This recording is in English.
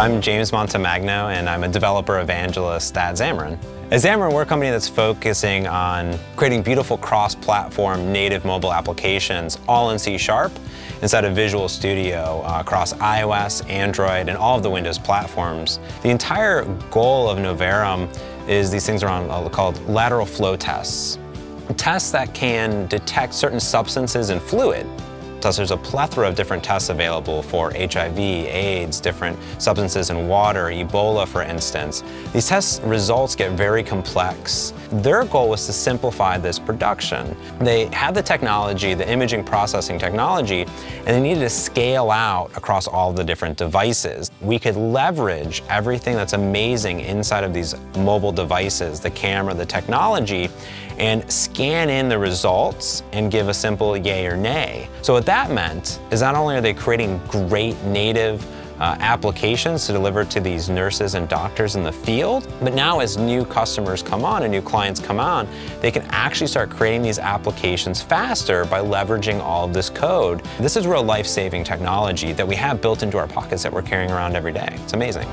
I'm James Montemagno, and I'm a developer evangelist at Xamarin. At Xamarin, we're a company that's focusing on creating beautiful cross-platform native mobile applications, all in C Sharp, inside of Visual Studio uh, across iOS, Android, and all of the Windows platforms. The entire goal of Novarum is these things around uh, called lateral flow tests. Tests that can detect certain substances in fluid Thus, there's a plethora of different tests available for HIV, AIDS, different substances in water, Ebola, for instance. These test results get very complex. Their goal was to simplify this production. They had the technology, the imaging processing technology, and they needed to scale out across all the different devices. We could leverage everything that's amazing inside of these mobile devices, the camera, the technology, and scan in the results and give a simple yay or nay. So what that meant is not only are they creating great native uh, applications to deliver to these nurses and doctors in the field. But now as new customers come on and new clients come on, they can actually start creating these applications faster by leveraging all of this code. This is real life-saving technology that we have built into our pockets that we're carrying around every day. It's amazing.